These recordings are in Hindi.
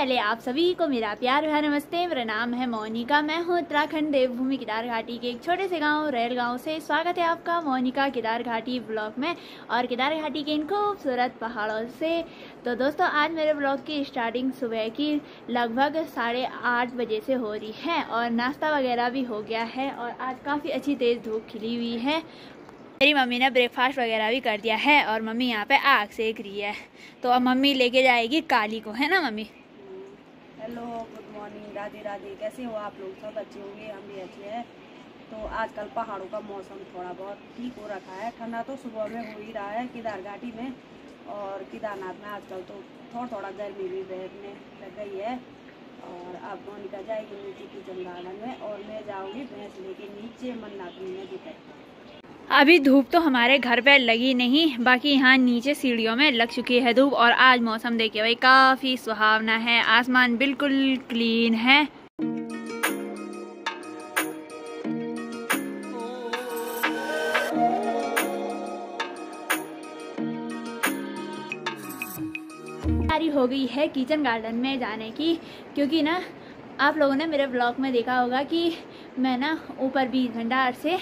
पहले आप सभी को मेरा प्यार भरा नमस्ते। मेरा नाम है मोनिका। मैं हूँ उत्तराखंड देवभूमि केदार घाटी के एक छोटे से गाँव रेल गाँव से। स्वागत है आपका मोनिका केदार घाटी ब्लॉग में और केदार घाटी के इन खूबसूरत पहाड़ों से। तो दोस्तों, आज मेरे ब्लॉग की स्टार्टिंग सुबह की लगभग साढ़े आठ बजे से हो रही है और नाश्ता वगैरह भी हो गया है और आज काफ़ी अच्छी तेज़ धूप खिली हुई है। मेरी मम्मी ने ब्रेकफास्ट वगैरह भी कर दिया है और मम्मी यहाँ पे आग सेक रही है। तो अब मम्मी लेके जाएगी काली को, है ना mummy? Hello, good morning, Radhe Radhe. कैसे हो आप लोग? सब अच्छे होंगे? हम भी अच्छे हैं। तो आजकल पहाड़ों का मौसम थोड़ा बहुत ठीक हो रखा है। ठंडा तो सुबह में हो ही रहा है केदार घाटी में और केदारनाथ में आजकल तो थोड़ा थोड़ा गर्मी भी बैठने लग गई है। और अब मोनिका जाएगी नीचे किचन गार्डन में और मैं जाऊँगी भैंस लेके नीचे मन्नाथनी नदी तक अभी धूप तो हमारे घर पे लगी नहीं, बाकी यहाँ नीचे सीढ़ियों में लग चुकी है धूप और आज मौसम देखिए भाई, काफ़ी सुहावना है। आसमान बिल्कुल क्लीन है। तैयारी हो गई है किचन गार्डन में जाने की, क्योंकि ना आप लोगों ने मेरे ब्लॉग में देखा होगा कि मैं ना ऊपर बीज भंडार से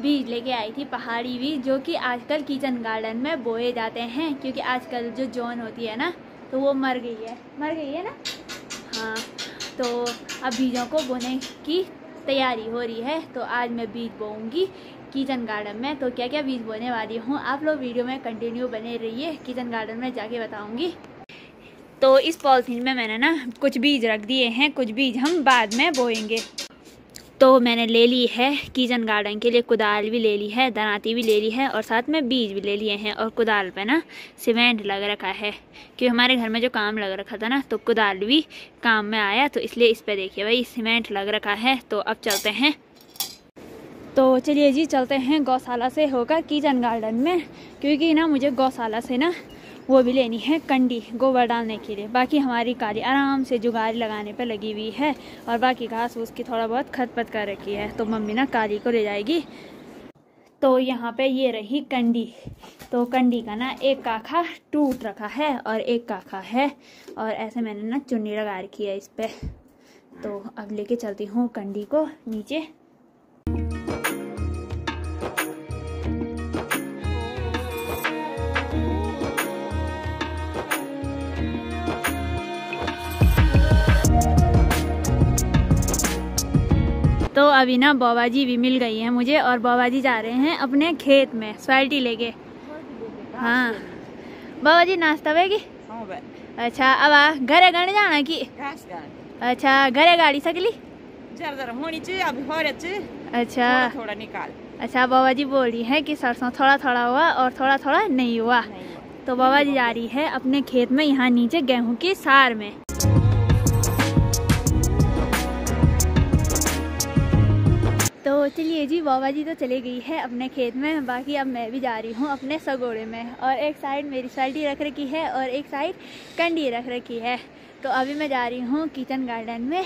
बीज लेके आई थी, पहाड़ी बीज जो कि आजकल किचन गार्डन में बोए जाते हैं, क्योंकि आजकल जो जौन होती है ना तो वो मर गई है। मर गई है ना? हाँ तो अब बीजों को बोने की तैयारी हो रही है तो आज मैं बीज बोऊँगी किचन गार्डन में। तो क्या क्या बीज बोने वाली हूँ, आप लोग वीडियो में कंटिन्यू बने रहिए किचन गार्डन में जाके बताऊँगी। तो इस पॉलिथीन में मैंने ना कुछ बीज रख दिए हैं, कुछ बीज हम बाद में बोएँगे। तो मैंने ले ली है किचन गार्डन के लिए, कुदाल भी ले ली है, दनाती भी ले ली है और साथ में बीज भी ले लिए हैं और कुदाल पे ना सीमेंट लग रखा है। क्योंकि हमारे घर में जो काम लग रखा था ना तो कुदाल भी काम में आया तो इसलिए इस पर देखिए भाई, सीमेंट लग रखा है तो अब चलते हैं। तो चलिए जी, चलते हैं गौशाला से होकर किचन गार्डन में, क्योंकि ना मुझे गौशाला से ना वो भी लेनी है कंडी गोबर डालने के लिए। बाकी हमारी काली आराम से जुगारी लगाने पर लगी हुई है और बाकी घास उसकी थोड़ा बहुत खतपत कर रखी है। तो मम्मी ना काली को ले जाएगी। तो यहाँ पे ये रही कंडी। तो कंडी का ना एक काखा टूट रखा है और एक काखा है और ऐसे मैंने ना चुन्नी लगा रखी है इस पर तो अब लेके चलती हूँ कंडी को नीचे। अभी ना बाबा जी भी मिल गई हैं मुझे और बाबा जी जा रहे हैं अपने खेत में स्वाल्टी लेके। हाँ। बाबा जी नाश्ता वेगी अच्छा अब आ घरे गण जाना की? अच्छा घरे गाड़ी सकली? होनी चाहिए अभी हो अच्छा। थोड़ा निकाल। अच्छा बाबा जी बोल रही है कि सरसों थोड़ा थोड़ा हुआ और थोड़ा थोड़ा नहीं हुआ। तो बाबा जी जा रही है अपने खेत में यहाँ नीचे गेहूँ की सार में। चलिए जी बाबा जी तो चली गई है अपने खेत में, बाकी अब मैं भी जा रही हूँ अपने सगोड़े में। और एक साइड मेरी साल्टी रख रखी है और एक साइड कंडी रख रखी है। तो अभी मैं जा रही हूँ किचन गार्डन में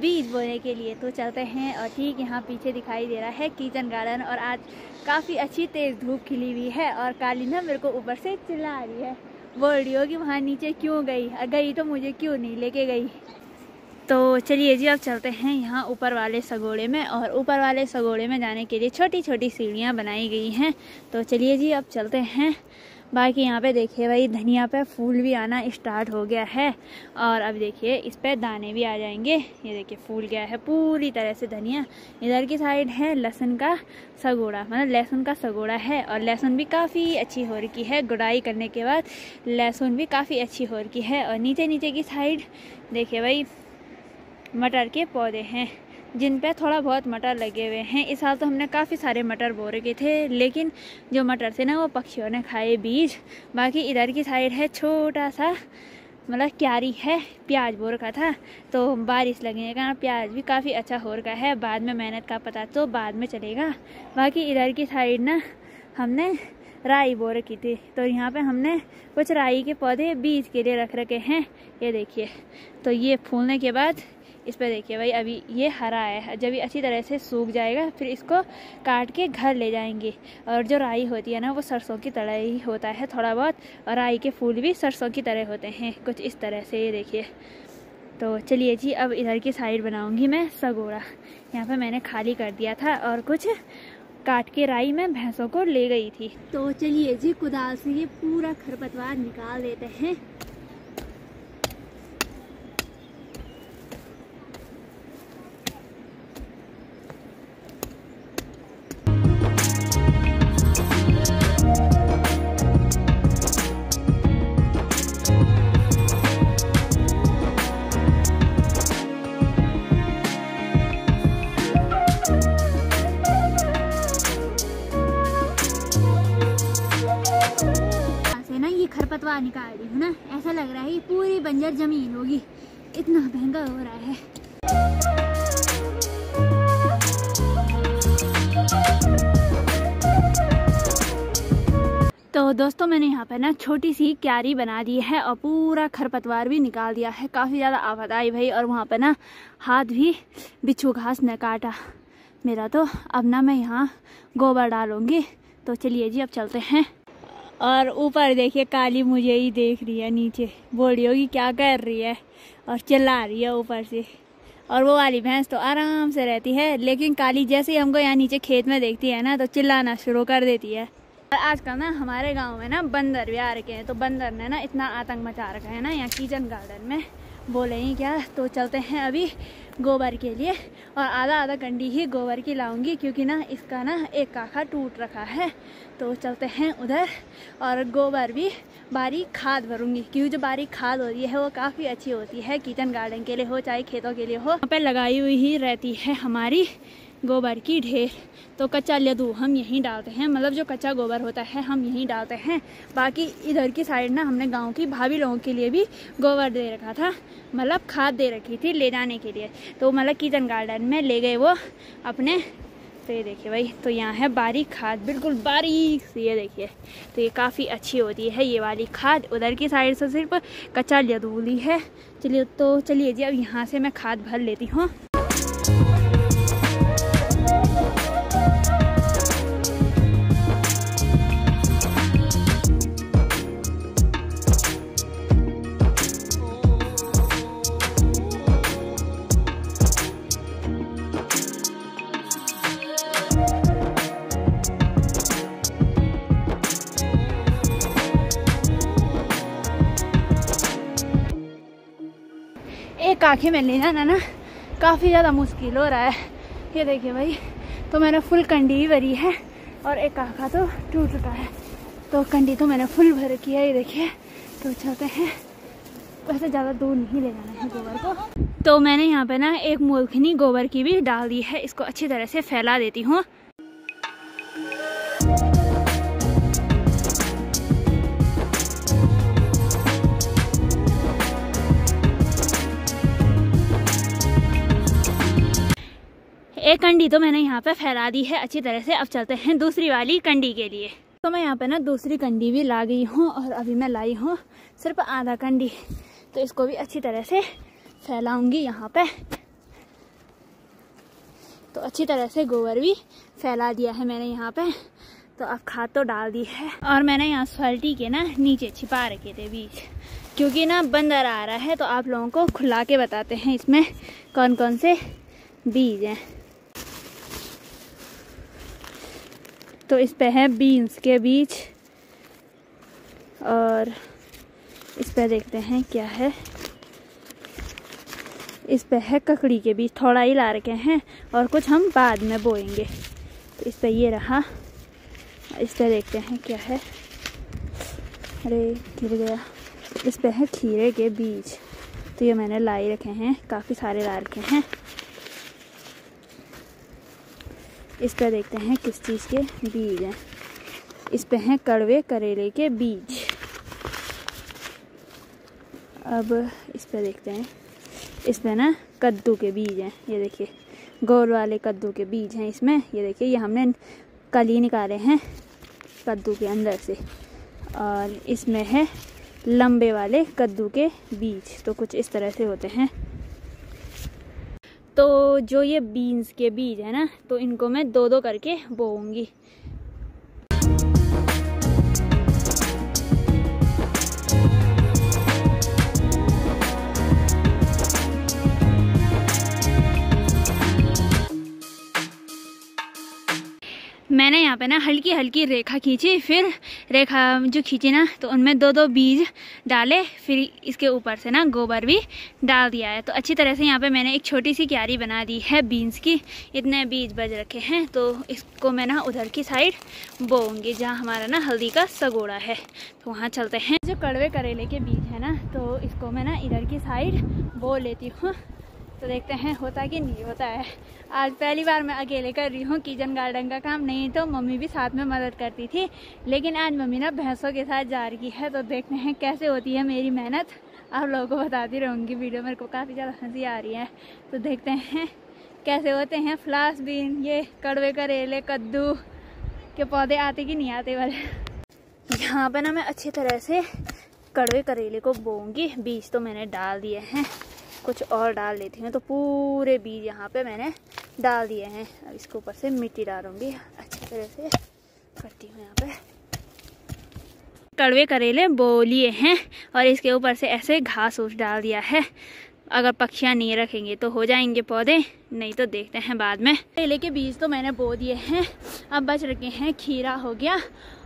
बीज बोने के लिए। तो चलते हैं और ठीक यहाँ पीछे दिखाई दे रहा है किचन गार्डन और आज काफ़ी अच्छी तेज़ धूप खिली हुई है और काली ना मेरे को ऊपर से चिल्ला रही है। बोल रही हो कि वहाँ नीचे क्यों गई? गई तो मुझे क्यों नहीं लेके गई? तो चलिए जी, अब चलते हैं यहाँ ऊपर वाले सगोड़े में और ऊपर वाले सगोड़े में जाने के लिए छोटी छोटी सीढ़ियाँ बनाई गई हैं। तो चलिए जी, अब चलते हैं। बाकी यहाँ पे देखिए भाई, धनिया पे फूल भी आना स्टार्ट हो गया है और अब देखिए, इस पे दाने भी आ जाएँगे। ये देखिए, फूल गया है, पूरी तरह से धनिया। इधर की साइड है लहसुन का सगोड़ा मतलब लहसुन का सगोड़ा है और लहसुन भी काफ़ी अच्छी हो रखी है। गुड़ाई करने के बाद लहसुन भी काफ़ी अच्छी हो रखी है और नीचे नीचे की साइड देखिए भाई मटर के पौधे हैं, जिन पे थोड़ा बहुत मटर लगे हुए हैं। इस साल तो हमने काफ़ी सारे मटर बो रखे थे, लेकिन जो मटर थे ना, वो पक्षियों ने खाए बीज। बाकी इधर की साइड है छोटा सा मतलब क्यारी है, प्याज बो रखा था तो बारिश लगने का प्याज भी काफ़ी अच्छा हो रखा है। बाद में मेहनत का पता तो बाद में चलेगा। बाकी इधर की साइड ना, हमने राई बो रखी थी तो यहाँ पे हमने कुछ राई के पौधे बीज के लिए रख रखे हैं। ये देखिए तो ये फूलने के बाद इस पर देखिए भाई, अभी ये हरा है, जब ये अच्छी तरह से सूख जाएगा, फिर इसको काट के घर ले जाएँगे। और जो राई होती है ना, वो सरसों की तरह ही होता है थोड़ा बहुत, और राई के फूल भी सरसों की तरह होते हैं, कुछ इस तरह से ये देखिए। तो चलिए जी, अब इधर की साइड बनाऊँगी मैं सगोड़ा। यहाँ पर मैंने खाली कर दिया था, और कुछ काट के राई में भैंसों को ले गई थी। तो चलिए जी, कुदाल से ये पूरा खरपतवार निकाल देते हैं। खरपतवार निकाल रही हूँ ना? ऐसा लग रहा है ये पूरी बंजर ज़मीन होगी। इतना महँगा हो रहा है। तो दोस्तों, मैंने यहाँ पे ना छोटी सी क्यारी बना दी है और पूरा खरपतवार भी निकाल दिया है। काफ़ी ज़्यादा आफत आई भाई और वहाँ पे ना हाथ भी बिच्छू घास ने काटा। मेरा तो अब ना मैं यहाँ गोबर डालूँगी। तो चलिए जी, अब चलते हैं। और ऊपर देखिए, काली मुझे ही देख रही है नीचे। बोल रही होगी, क्या कर रही है? और चिल्ला रही है ऊपर से। और वो वाली भैंस तो आराम से रहती है, लेकिन काली जैसे ही हमको यहाँ नीचे खेत में देखती है ना तो चिल्लाना शुरू कर देती है। और आजकल ना, हमारे गाँव में ना, बंदर भी आ रखे हैं तो बंदर ने ना इतना आतंक मचा रखा है ना, यहाँ किचन गार्डन में। बोले ही क्या? तो चलते हैं अभी। गोबर के लिए और आधा आधा कंडी ही गोबर की लाऊँगी क्योंकि ना इसका ना एक काखा टूट रखा है। तो चलते हैं उधर और गोबर भी बारीक खाद भरूँगी क्योंकि जो बारीक खाद होती है वो काफ़ी अच्छी होती है, किचन गार्डन के लिए हो, चाहे खेतों के लिए हो। यहाँ पे लगाई हुई ही रहती है हमारी गोबर की ढेर। तो कच्चा लदू हम यहीं डालते हैं। मतलब जो कच्चा गोबर होता है, हम यहीं डालते हैं। बाकी इधर की साइड ना हमने गाँव की भाभी लोगों के लिए भी गोबर दे रखा था। मतलब खाद दे रखी थी ले जाने के लिए। तो मतलब किचन गार्डन में ले गए वो अपने। तो ये देखिए भाई तो यहाँ है बारीक खाद। बिल्कुल बारीक ये देखिए। तो ये काफ़ी अच्छी होती है ये वाली खाद। उधर की साइड से सिर्फ़ कच्चा लदूली है। चलिए तो चलिए जी, अब यहाँ से मैं खाद भर लेती हूँ। एक आँखें में ले जाना ना, काफ़ी ज़्यादा मुश्किल हो रहा है। ये देखिए भाई तो मैंने फुल कंडी भरी है और एक आँखा तो टूट चुका है। तो कंडी तो मैंने फुल भर की है, ये देखिए। तो चलते हैं। वैसे ज़्यादा दूर नहीं ले जाना है गोबर को। तो मैंने यहाँ पे ना एक मूलखनी गोबर की भी डाल दी है, इसको अच्छी तरह से फैला देती हूँ। एक कंडी तो मैंने यहाँ पे फैला दी है अच्छी तरह से। अब चलते हैं दूसरी वाली कंडी के लिए। तो मैं यहाँ पे ना दूसरी कंडी भी ला गई हूँ और अभी मैं लाई हूँ सिर्फ़ आधा कंडी। तो इसको भी अच्छी तरह से फैलाऊँगी यहाँ पे। तो अच्छी तरह से गोबर भी फैला दिया है मैंने यहाँ पे। तो अब खाद तो डाल दी है। और मैंने यहाँ सल्टी के ना नीचे छिपा रखे थे बीज। क्योंकि ना बंदर आ रहा है तो आप लोगों को खुला के बताते हैं इसमें कौन कौन से बीज हैं। तो इस पे है बीन्स के बीज। और इस पे देखते हैं क्या है। इस पे है ककड़ी के बीज, थोड़ा ही ला रखे हैं और कुछ हम बाद में बोएँगे। तो इस पे ये रहा। इस पे देखते हैं क्या है। अरे गिर गया इस पे है खीरे के बीज। तो ये मैंने लाई रखे हैं, काफ़ी सारे ला रखे हैं। इस पर देखते हैं किस चीज़ के बीज हैं। इस पे हैं कड़वे, करेले के बीज। अब इस पे देखते हैं। इस पे ना कद्दू के बीज हैं। ये देखिए गोल वाले कद्दू के बीज हैं इसमें। ये देखिए, ये हमने कली निकाले हैं कद्दू के अंदर से। और इसमें है लंबे वाले कद्दू के बीज। तो कुछ इस तरह से होते हैं। तो जो ये बीन्स के बीज है ना तो इनको मैं दो दो करके बोऊँगी। मैंने यहाँ पे ना हल्की हल्की रेखा खींची, फिर रेखा जो खींची ना तो उनमें दो दो बीज डाले, फिर इसके ऊपर से ना गोबर भी डाल दिया है। तो अच्छी तरह से यहाँ पे मैंने एक छोटी सी क्यारी बना दी है बीन्स की, इतने बीज बज रखे हैं तो इसको मैं ना उधर की साइड बोऊँगी, जहाँ हमारा ना हल्दी का सगोड़ा है। तो वहाँ चलते हैं। जो कड़वे करेले के बीज है ना तो इसको मैं ना इधर की साइड बो लेती हूँ। तो देखते हैं, होता कि नहीं होता है। आज पहली बार मैं अकेले कर रही हूँ किचन गार्डन का काम, नहीं तो मम्मी भी साथ में मदद करती थी। लेकिन आज मम्मी ना भैंसों के साथ जा रही है तो देखते हैं कैसे होती है मेरी मेहनत। आप लोगों को बताती रहूँगी वीडियो, मेरे को काफ़ी ज़्यादा हँसी आ रही है। तो देखते हैं कैसे होते हैं फ्लास बीन, ये कड़वे, करेले, कद्दू के पौधे आते कि नहीं आते वाले? यहाँ पर ना मैं अच्छी तरह से कड़वे, करेले को बोऊँगी बीज तो मैंने डाल दिए हैं। कुछ और डाल लेती हूँ। तो पूरे बीज यहाँ पे मैंने डाल दिए हैं। अब इसके ऊपर से मिट्टी डालूँगी। अच्छी तरह से करती हूँ यहाँ पे। कड़वे करेले बो लिए हैं और इसके ऊपर से ऐसे घास उस डाल दिया है। अगर पक्षियाँ नहीं रखेंगे तो हो जाएँगे पौधे, नहीं तो देखते हैं बाद में। करेले के बीज तो मैंने बो दिए हैं। अब बच रखे हैं खीरा हो गया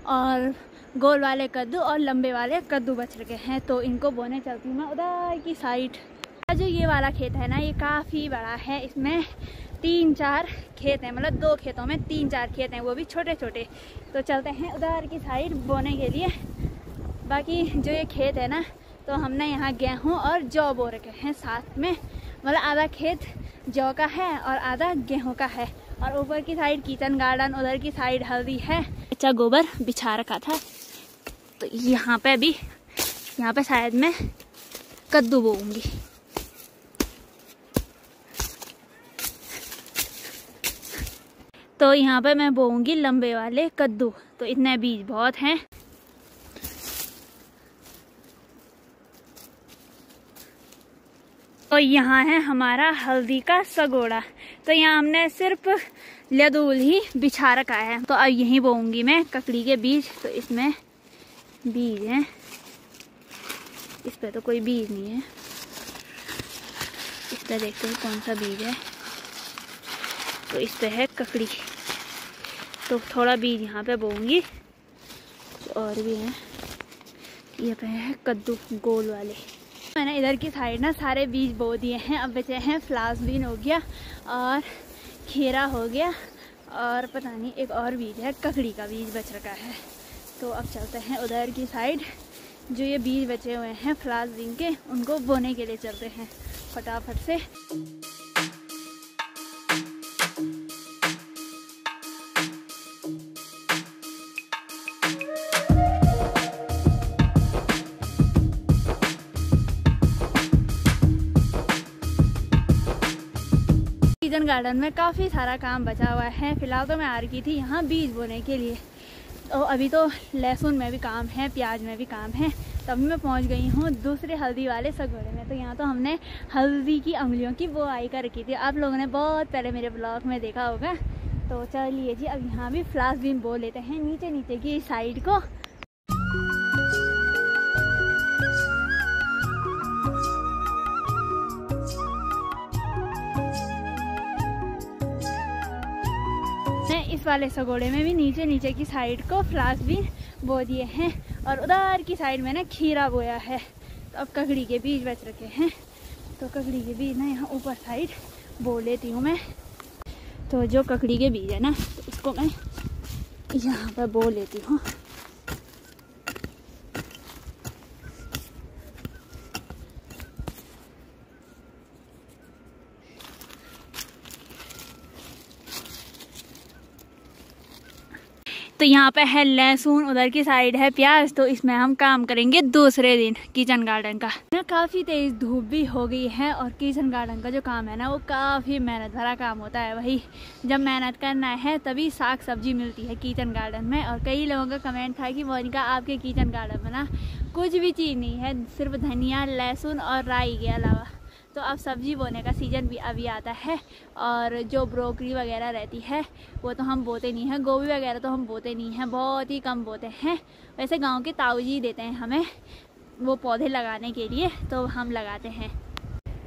और गोल वाले कद्दू और लंबे वाले कद्दू बच रखे हैं। तो इनको बोने चलती हूँ मैं उधर की साइड। जो ये वाला खेत है ना, ये काफ़ी बड़ा है। इसमें तीन चार खेत हैं मतलब दो खेतों में तीन चार खेत हैं, वो भी छोटे छोटे तो चलते हैं उधर की साइड बोने के लिए। बाकी जो ये खेत है ना तो हमने यहाँ गेहूँ और जौ बो रखे हैं साथ में। मतलब आधा खेत जौ का है और आधा गेहूँ का है। और ऊपर की साइड किचन गार्डन, उधर की साइड हल्दी है। अच्छा गोबर बिछा रखा था। तो यहाँ पे भी, यहाँ पे शायद मैं कद्दू बोऊँगी। तो यहाँ पे मैं बोऊँगी लंबे वाले कद्दू। तो इतने बीज बहुत हैं। तो यहाँ है हमारा हल्दी का सगोड़ा। तो यहाँ हमने सिर्फ़ लदूल ही बिछा रखा है। तो अब यहीं बोऊँगी मैं ककड़ी के बीज। तो इसमें बीज हैं। इस पर तो कोई बीज नहीं है। इस पर देखते हैं कौन सा बीज है। तो इस पे है ककड़ी। तो थोड़ा बीज यहाँ पे बोऊँगी। और भी हैं। ये पे है कद्दू गोल वाले। मैंने इधर की साइड ना सारे बीज बो दिए हैं। अब बचे हैं फ्लास बीन हो गया और खीरा हो गया। और पता नहीं, एक और बीज है, ककड़ी का बीज बच रखा है। तो अब चलते हैं उधर की साइड। जो ये बीज बचे हुए हैं फ्लास बीन के, उनको बोने के लिए चलते हैं फटाफट से। किचन गार्डन में काफ़ी सारा काम बचा हुआ है। फ़िलहाल तो मैं आ रही थी यहाँ बीज बोने के लिए। तो अभी तो लहसुन में भी काम है, प्याज में भी काम है। तभी मैं पहुँच गई हूँ दूसरे हल्दी वाले सगोड़े में। तो यहाँ तो हमने हल्दी की उंगलियों की वो आई कर रखी थी। आप लोगों ने बहुत पहले मेरे ब्लॉग में देखा होगा। तो चलिए जी, अब यहाँ भी फ्लास बीन बो लेते हैं नीचे नीचे की साइड को। वाले सगोड़े में भी नीचे नीचे की साइड को फ्लास भी बो दिए हैं और उधर की साइड में ना खीरा बोया है। तो अब ककड़ी के बीज बच रखे हैं। तो ककड़ी के बीज ना यहाँ ऊपर साइड बो लेती हूँ मैं। तो जो ककड़ी के बीज है ना तो उसको मैं यहाँ पर बो लेती हूँ। तो यहाँ पे है लहसुन, उधर की साइड है प्याज तो इसमें हम काम करेंगे दूसरे दिन किचन गार्डन का। ना, काफ़ी तेज़ धूप भी हो गई है और किचन गार्डन का जो काम है ना, वो काफ़ी मेहनत भरा काम होता है वही। जब मेहनत करना है, तभी साग सब्ज़ी मिलती है किचन गार्डन में और कई लोगों का कमेंट था कि मोनिका, आपके किचन गार्डन में ना कुछ भी चीज़ नहीं है, सिर्फ़ धनिया, लहसुन और राई के अलावा। तो अब सब्ज़ी बोने का सीज़न भी अभी आता है और जो ब्रोकरी वगैरह रहती है, वो तो हम बोते नहीं हैं। गोभी वगैरह तो हम बोते नहीं हैं, बहुत ही कम बोते हैं। वैसे गाँव के ताऊ जी देते हैं हमें वो पौधे लगाने के लिए तो हम लगाते हैं।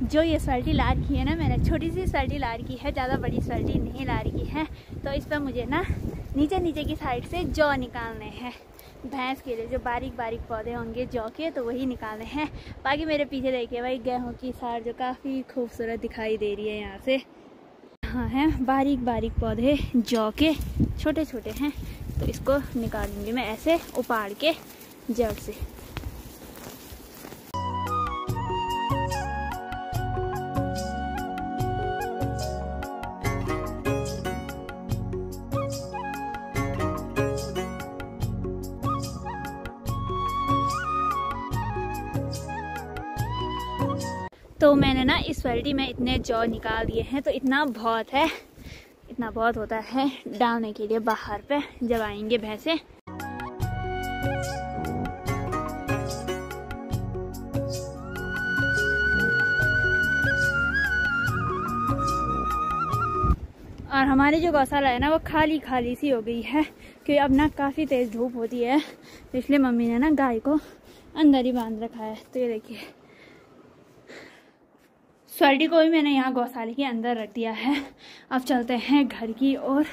जो ये सर्टी ला रखी है ना, मैंने छोटी सी सर्टी ला रखी है, ज़्यादा बड़ी सर्टी नहीं ला रखी है तो इस पर मुझे ना नीचे नीचे की साइड से जौ निकालने हैं। भैंस के लिए जो बारीक बारीक पौधे होंगे, जौ के तो वही निकालने हैं। बाकी मेरे पीछे देखिए भाई गेहूँ की सार जो काफ़ी खूबसूरत दिखाई दे रही है यहाँ से। यहाँ हैं बारीक बारीक पौधे, जौ के छोटे छोटे हैं। तो इसको निकालूँगी मैं ऐसे उपाड़ के जड़ से। मैंने ना, इस बाल्टी में इतने जौ निकाल दिए हैं तो इतना बहुत है। इतना बहुत होता है डालने के लिए बाहर पे, जब आएँगे भैंसे। और हमारी जो गौशाला है ना, वो खाली खाली सी हो गई है क्योंकि अब ना काफ़ी तेज़ धूप होती है तो इसलिए मम्मी ने ना गाय को अंदर ही बाँध रखा है। तो ये देखिए स्वर्डी को भी मैंने यहाँ गौशाले के अंदर रख दिया है। अब चलते हैं घर की ओर।